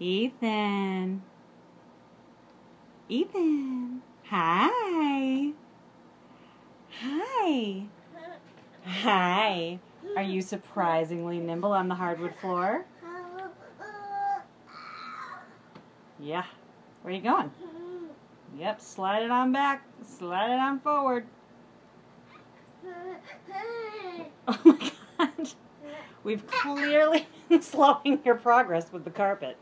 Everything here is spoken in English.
Ethan. Ethan. Hi. Hi. Hi. Are you surprisingly nimble on the hardwood floor? Yeah. Where are you going? Yep, slide it on back. Slide it on forward. Oh my god. We've clearly been slowing your progress with the carpet.